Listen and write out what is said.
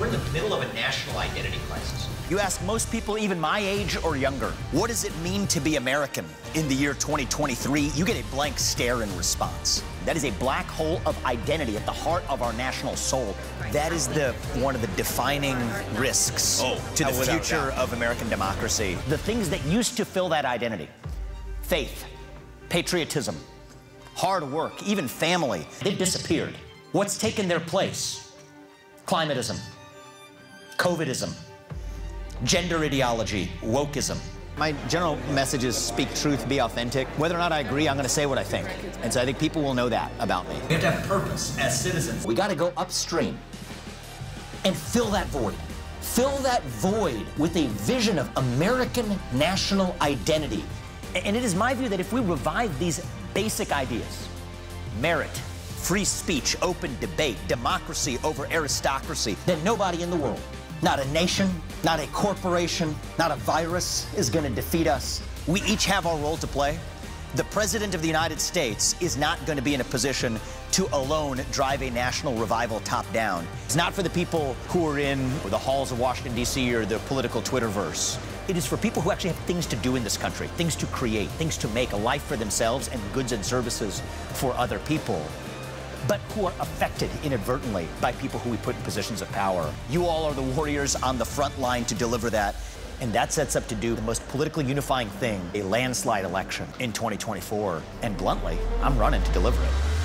We're in the middle of a national identity crisis. You ask most people, even my age or younger, what does it mean to be American in the year 2023? You get a blank stare in response. That is a black hole of identity at the heart of our national soul. That is the one of the defining risks Oh, to the future of American democracy. The things that used to fill that identity faith, patriotism, hard work, even family they've disappeared. What's taken their place? Climatism, COVIDism, gender ideology, wokeism. My general message is speak truth, be authentic. Whether or not I agree, I'm going to say what I think. And so I think people will know that about me. We have to have purpose as citizens. We got to go upstream and fill that void. Fill that void with a vision of American national identity. And it is my view that if we revive these basic ideas merit, free speech, open debate, democracy over aristocracy then nobody in the world, not a nation, not a corporation, not a virus is going to defeat us. We each have our role to play. The President of the United States is not going to be in a position to alone drive a national revival top down. It's not for the people who are in the halls of Washington, D.C. or the political Twitterverse. It is for people who actually have things to do in this country, things to create, things to make a life for themselves and goods and services for other people but who are affected inadvertently by people who we put in positions of power. You all are the warriors on the front line to deliver that. And that sets up to do the most politically unifying thing, a landslide election in 2024. And bluntly, I'm running to deliver it.